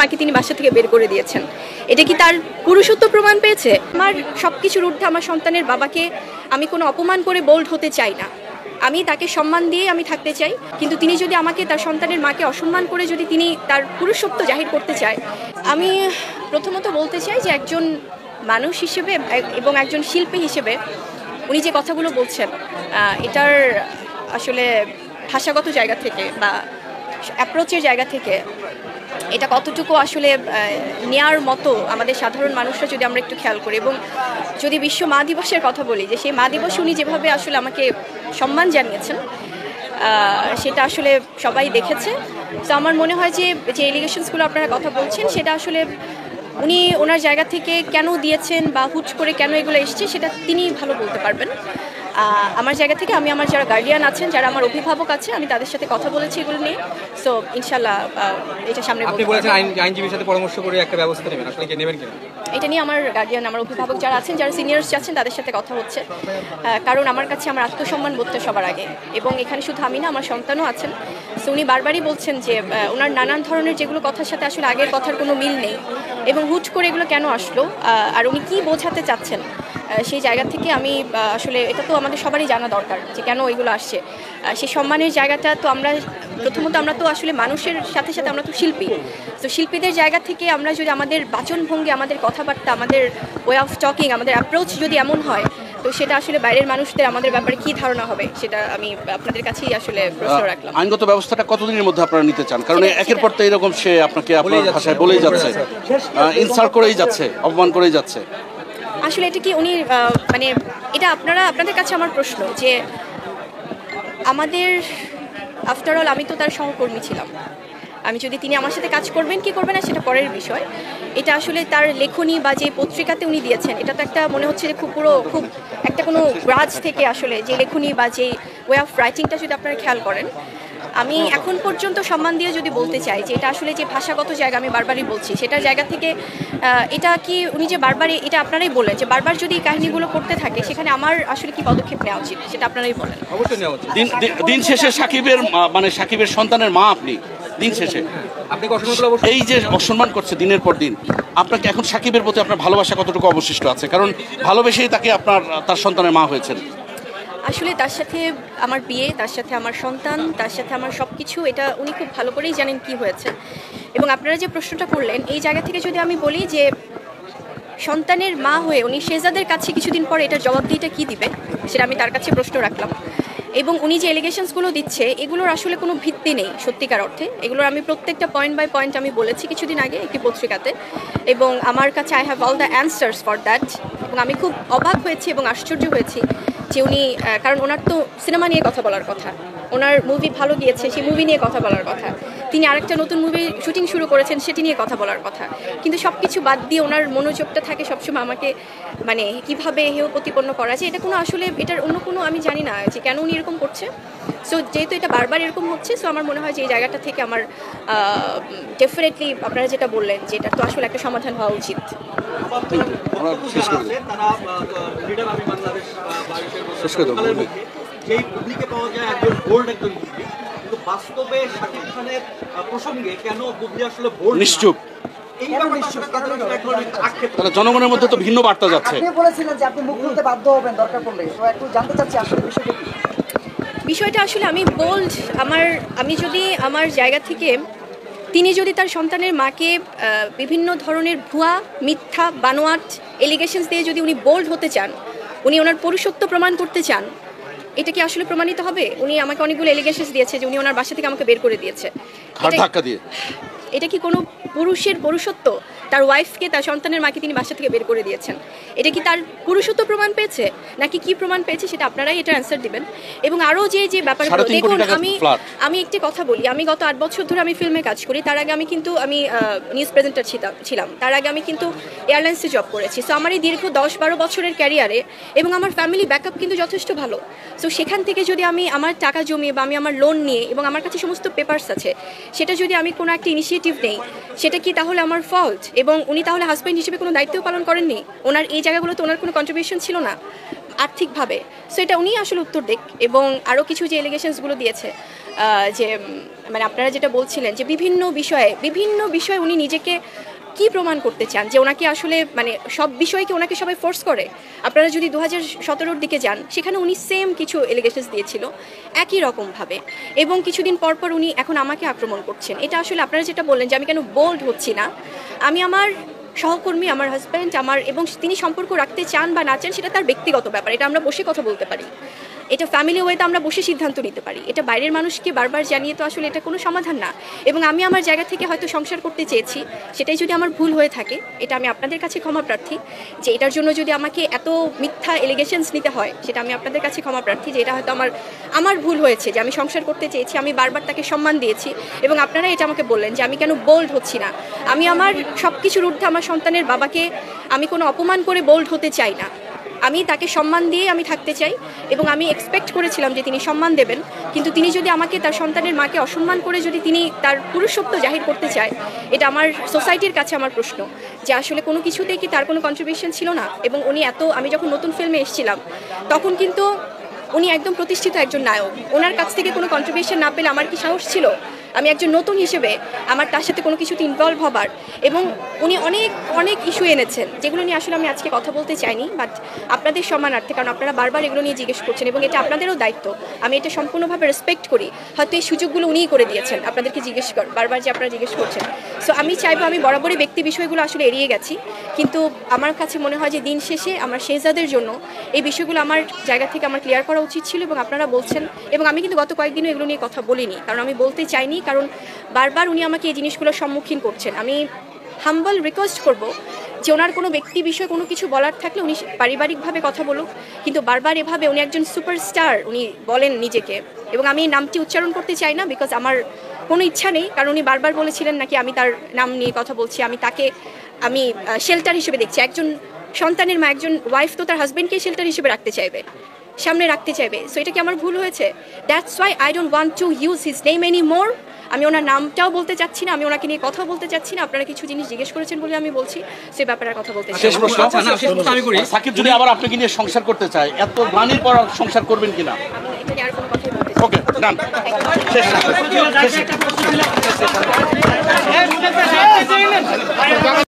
মাকে তিনি বাসা থেকে বের করে দিয়েছেন। এটা কি তার পুরুষত্ব প্রমাণ পেয়েছে? আমার সব কিছুর ঊর্ধ্বে আমার সন্তানের বাবাকে আমি কোনো অপমান করে বোল্ড হতে চাই না। আমি তাকে সম্মান দিয়ে আমি থাকতে চাই, কিন্তু তিনি যদি আমাকে তার সন্তানের মাকে অসম্মান করে যদি তিনি তার পুরুষত্ব জাহির করতে চায়, আমি প্রথমত বলতে চাই যে একজন মানুষ হিসেবে এবং একজন শিল্পী হিসেবে উনি যে কথাগুলো বলছেন এটার আসলে ভাষাগত জায়গা থেকে বা অ্যাপ্রোচের জায়গা থেকে এটা কতটুকু আসলে নেয়ার মতো আমাদের সাধারণ মানুষরা যদি আমরা একটু খেয়াল করি এবং যদি বিশ্ব মা দিবসের কথা বলি, যে সেই মা দিবস উনি যেভাবে আসলে আমাকে সম্মান জানিয়েছেন সেটা আসলে সবাই দেখেছে। তো আমার মনে হয় যে যে এলিগেশনসগুলো আপনারা কথা বলছেন, সেটা আসলে উনি ওনার জায়গা থেকে কেন দিয়েছেন বা হুট করে কেন এগুলো এসছে, সেটা তিনি ভালো বলতে পারবেন। আমার জায়গা থেকে আমি আমার যারা গার্ডিয়ান আছেন যারা আমার অভিভাবক আছে আমি তাদের সাথে কথা বলেছি এগুলো নিয়ে। সো ইনশাল্লাহ এটা সামনে আপনি বলেছেন আইন আইনজীবীর সাথে পরামর্শ করে একটা ব্যবস্থা নেবেন। আসলে কি নেবেন কিনা? এটা নিয়ে আমার গার্ডিয়ান আমার অভিভাবক যারা আছেন যারা সিনিয়র্স আছেন তাদের সাথে কথা হচ্ছে। কারণ আমার কাছে আমার আত্মসম্মান বোধটা সবার আগে। এবং এখানে শুধু আমি না আমার সন্তানও আছেন। সো উনি বারবারই বলছেন যে ওনার নানান ধরনের যেগুলো কথার সাথে আসলে আগের কথার কোনো মিল নেই। এবং হুট করে এগুলো কেন আসলো? আর উনি কী বোঝাতে চাচ্ছেন? সেই জায়গা থেকে আমি আসলে এটা তো আমাদের সবারই জানা দরকার যে কেন এগুলো আসছে। সেই সম্মানের জায়গাটা তো আমরা প্রথমত আমরা তো আসলে মানুষের সাথে সাথে আমরা তো শিল্পী। তো শিল্পীদের জায়গা থেকে আমরা যদি আমাদের বাচনভঙ্গি আমাদের কথাবার্তা আমাদের ওয়ে অফ টকিং আমাদের অ্যাপ্রোচ যদি এমন হয় তো সেটা আসলে বাইরের মানুষদের আমাদের ব্যাপারে কি ধারণা হবে সেটা আমি আপনাদের কাছেই আসলে প্রশ্ন রাখলাম। আইনগত ব্যবস্থাটা কতদিনের মধ্যে আপনারা নিতে চান? কারণ একের পর তো এরকম সে আপনাকে আপনার বলেই যাচ্ছে, ভাষায় বলেই বলেই যাচ্ছে। ইনসাল্ট করেই যাচ্ছে অপমান করেই যাচ্ছে। আসলে এটা কি উনি মানে এটা আপনারা, আপনাদের কাছে আমার প্রশ্ন যে আমাদের আফটার অল আমি তো তার সহকর্মী ছিলাম। আমি যদি তিনি আমার সাথে কাজ করবেন, কি করবেন না সেটা পরের বিষয়। এটা আসলে তার লেখনী বা যে পত্রিকাতে উনি দিয়েছেন, এটা তো একটা মনে হচ্ছে যে খুব পুরো, খুব একটা কোনো গ্রাজ থেকে আসলে যে লেখনী বা যে ওয়ে অফ রাইটিংটা যদি আপনারা খেয়াল করেন আমি এখন পর্যন্ত সম্মান দিয়ে যদি বলতে চাই যে এটা আসলে যে ভাষাগত জায়গা আমি বারবারই বলছি সেটার জায়গা থেকে এটা কি উনি যে বারবারই এটা আপনারাই বলেন যে বারবার যদি এই কাহিনীগুলো করতে থাকে সেখানে আমার আসলে কি পদক্ষেপ নেওয়া উচিত সেটা আপনারাই বলেন। অবশ্যই নেওয়া উচিত। দিন শেষে সাকিবের মা- মানে সাকিবের সন্তানের মা আপনি দিন শেষে। আপনি অসম্মান অবশ্যই? এই যে অসম্মান করছে দিনের পর দিন আপনাকে এখন সাকিবের প্রতি আপনার ভালোবাসা কতটুকু অবশিষ্ট আছে? কারণ ভালোবেসেই তাকে আপনার তার সন্তানের মা হয়েছেন। আসলে তার সাথে আমার বিয়ে, তার সাথে আমার সন্তান, তার সাথে আমার সব কিছু এটা উনি খুব ভালো করেই জানেন কি হয়েছে। এবং আপনারা যে প্রশ্নটা করলেন, এই জায়গা থেকে যদি আমি বলি যে সন্তানের মা হয়ে উনি শেজাদের কাছে কিছুদিন পরে এটার জবাবদিহিটা কী দিবে, সেটা আমি তার কাছে প্রশ্ন রাখলাম। এবং উনি যে এলিগেশনসগুলো দিচ্ছে, এগুলোর আসলে কোনো ভিত্তি নেই, সত্যিকার অর্থে। এগুলোর আমি প্রত্যেকটা পয়েন্ট বাই পয়েন্ট আমি বলেছি কিছুদিন আগে একটি পত্রিকাতে। এবং আমার কাছে I have all the answers for that এবং আমি খুব অবাক হয়েছি এবং আশ্চর্য হয়েছি যে উনি কারণ ওনার তো সিনেমা নিয়ে কথা বলার কথা। ওনার মুভি ভালো গিয়েছে, সেই মুভি নিয়ে কথা বলার কথা। তিনি আরেকটা নতুন মুভি শুটিং শুরু করেছেন, সেটি নিয়ে কথা বলার কথা। কিন্তু সব কিছু বাদ দিয়ে ওনার মনোযোগটা থাকে সবসময় আমাকে মানে কীভাবে হেয় প্রতিপন্ন করা যায়, এটা কোনো আসলে, এটার অন্য কোনো আমি জানি না যে কেন উনি এরকম করছে। সো যেহেতু এটা বারবার এরকম হচ্ছে সো আমার মনে হয় যে এই জায়গাটা থেকে আমার ডেফিনেটলি আপনারা যেটা বললেন যে এটা তো আসলে একটা সমাধান হওয়া উচিত। শেষ করে শেষ করে দেবো, যেই পাওয়া যায় একজন বোল্ড একজন বুবলি কিন্তু বাস্তবে শাকিব খানের প্রসঙ্গে কেন বুবলি আসলে বোল্ড নিশ্চুপ। তাহলে জনগণের মধ্যে তো ভিন্ন বার্তা যাচ্ছে। আপনি বলেছিলেন যে আপনি মুখ খুলতে বাধ্য হবেন দরকার পড়লে। তো একটু জানতে চাচ্ছি আসলে বিষয়টা বিষয়টা আসলে আমি বোল্ড আমার আমি যদি আমার জায়গা থেকে তিনি যদি তার সন্তানের মাকে বিভিন্ন ধরনের ভুয়া মিথ্যা বানোয়াট এলিগেশনস দিয়ে যদি উনি বোল্ড হতে চান উনি ওনার পুরুষত্ব প্রমাণ করতে চান এটা কি আসলে প্রমাণিত হবে? উনি আমাকে অনেকগুলো এলিগেশনস দিয়েছে যে উনি ওনার বাসা থেকে আমাকে বের করে দিয়েছে। এটা- ধাক্কা দিয়ে। এটা কি কোনো পুরুষের পুরুষত্ব? তার ওয়াইফকে তার সন্তানের মাকে তিনি বাসা থেকে বের করে দিয়েছেন। এটা কি তার পুরুষত্ব প্রমাণ পেয়েছে? নাকি কি প্রমাণ পেয়েছে সেটা আপনারাই এটা অ্যান্সার দিবেন। এবং আরও যে যে ব্যাপারগুলো দেখুন আমি আমি একটি কথা বলি আমি গত আট বছর ধরে আমি ফিল্মে কাজ করি তার আগে আমি কিন্তু আমি নিউজ প্রেজেন্টার ছিলাম। তার আগে আমি কিন্তু এয়ারলাইন্সে জব করেছি। সো আমার এই দীর্ঘ দশ বারো বছরের ক্যারিয়ারে এবং আমার ফ্যামিলি ব্যাকআপ কিন্তু যথেষ্ট ভালো। সো সেখান থেকে যদি আমি আমার টাকা জমিয়ে বা আমি আমার লোন নিয়ে এবং আমার কাছে সমস্ত পেপার্স আছে সেটা যদি আমি কোনো একটা ইনিশিয়েটিভ নেই সেটা কি তাহলে আমার ফল্ট এবং উনি তাহলে হাজব্যান্ড হিসেবে কোনো দায়িত্ব পালন করেননি? ওনার এই জায়গাগুলোতে ওনার কোনো কন্ট্রিবিউশন ছিল না আর্থিকভাবে। সো এটা উনি আসলে উত্তর দিক এবং আরও কিছু যে এলিগেশনসগুলো দিয়েছে যে মানে আপনারা যেটা বলছিলেন যে বিভিন্ন বিষয়ে বিভিন্ন বিষয়ে উনি নিজেকে কি প্রমাণ করতে চান যে ওনাকে আসলে মানে সব বিষয়কে ওনাকে সবাই ফোর্স করে? আপনারা যদি দু হাজার সতেরোর দিকে যান, সেখানে উনি সেম কিছু এলিগেশনস দিয়েছিল, একই রকমভাবে। এবং কিছুদিন পর পর উনি এখন আমাকে আক্রমণ করছেন। এটা আসলে আপনারা যেটা বললেন যে আমি কেন বোল্ড হচ্ছি না, আমি আমার সহকর্মী, আমার হাজব্যান্ড আমার এবং তিনি সম্পর্ক রাখতে চান বা না চান, সেটা তার ব্যক্তিগত ব্যাপার, এটা আমরা বসে কথা বলতে পারি। এটা ফ্যামিলি ওয়েতে আমরা বসে সিদ্ধান্ত নিতে পারি। এটা বাইরের মানুষকে বারবার জানিয়ে তো আসলে এটা কোনো সমাধান না। এবং আমি আমার জায়গা থেকে হয়তো সংসার করতে চেয়েছি, সেটাই যদি আমার ভুল হয়ে থাকে, এটা আমি আপনাদের কাছে ক্ষমা প্রার্থী। যে এটার জন্য যদি আমাকে এত মিথ্যা এলিগেশনস নিতে হয়, সেটা আমি আপনাদের কাছে ক্ষমা প্রার্থী যে এটা হয়তো আমার আমার ভুল হয়েছে, যে আমি সংসার করতে চেয়েছি, আমি বারবার তাকে সম্মান দিয়েছি। এবং আপনারা এটা আমাকে বললেন যে আমি কেন বোল্ড হচ্ছি না। আমি আমার সব কিছুর ঊর্ধ্বে আমার সন্তানের বাবাকে আমি কোনো অপমান করে বোল্ড হতে চাই না। আমি তাকে সম্মান দিয়ে আমি থাকতে চাই এবং আমি এক্সপেক্ট করেছিলাম যে তিনি সম্মান দেবেন। কিন্তু তিনি যদি আমাকে তার সন্তানের মাকে অসম্মান করে যদি তিনি তার পুরুষত্ব জাহির করতে চায়, এটা আমার সোসাইটির কাছে আমার প্রশ্ন যে আসলে কোনো কিছুতেই কি তার কোনো কন্ট্রিবিউশন ছিল না? এবং উনি এত, আমি যখন নতুন ফিল্মে এসেছিলাম, তখন কিন্তু উনি একদম প্রতিষ্ঠিত একজন নায়ক। ওনার কাছ থেকে কোনো কন্ট্রিবিউশন না পেলে আমার কি সাহস ছিল? আমি একজন নতুন হিসেবে আমার তার সাথে কোনো কিছুতে ইনভলভ হবার এবং উনি অনেক অনেক ইস্যু এনেছেন, যেগুলো নিয়ে আসলে আমি আজকে কথা বলতে চাইনি বাট আপনাদের সম্মানার্থে, কারণ আপনারা বারবার এগুলো নিয়ে জিজ্ঞেস করছেন এবং এটা আপনাদেরও দায়িত্ব। আমি এটা সম্পূর্ণভাবে রেসপেক্ট করি, হয়তো এই সুযোগগুলো উনিই করে দিয়েছেন, আপনাদেরকে জিজ্ঞেস কর, বারবার যে আপনারা জিজ্ঞেস করছেন। সো আমি চাইব আমি বরাবরই ব্যক্তি বিষয়গুলো আসলে এড়িয়ে গেছি, কিন্তু আমার কাছে মনে হয় যে দিন শেষে আমার শেহজাদের জন্য এই বিষয়গুলো আমার জায়গা থেকে আমার ক্লিয়ার করা উচিত ছিল এবং আপনারা বলছেন, এবং আমি কিন্তু গত কয়েকদিনও এগুলো নিয়ে কথা বলিনি, কারণ আমি বলতে চাইনি কারণ বারবার উনি আমাকে এই জিনিসগুলোর সম্মুখীন করছেন। আমি হাম্বল রিকোয়েস্ট করব যে ওনার কোনো ব্যক্তি বিষয়ে কোনো কিছু বলার থাকলে উনি পারিবারিকভাবে কথা বলুক, কিন্তু বারবার এভাবে উনি একজন সুপারস্টার উনি বলেন নিজেকে। এবং আমি এই নামটি উচ্চারণ করতে চাই না বিকজ আমার কোনো ইচ্ছা নেই, কারণ উনি বারবার বলেছিলেন নাকি আমি তার নাম নিয়ে কথা বলছি, আমি তাকে, আমি শেল্টার হিসেবে দেখছি। একজন সন্তানের মা, একজন ওয়াইফ তো তার হাজব্যান্ডকে শেল্টার হিসেবে রাখতে চাইবে, সামনে রাখতে চাইবে। সো এটা কি আমার ভুল হয়েছে? That's why I don't want to use his name any more আমি ওনার নামটাও বলতে চাচ্ছি না আমি ওনাকে নিয়ে কথা বলতে চাচ্ছি না। আপনারা কিছু জিনিস জিজ্ঞেস করেছেন বলে আমি বলছি সে ব্যাপারে কথা বলতে চাই শেষ প্রশ্ন? আচ্ছা, শেষ প্রশ্ন আমি করি। সাকিব যদি আবার আপনাকে নিয়ে সংসার করতে চাই এত গ্লানির পর সংসার করবেন কিনা আমি এটা নিয়ে আর কোনো কথাই বলতে ওকে ডান শেষ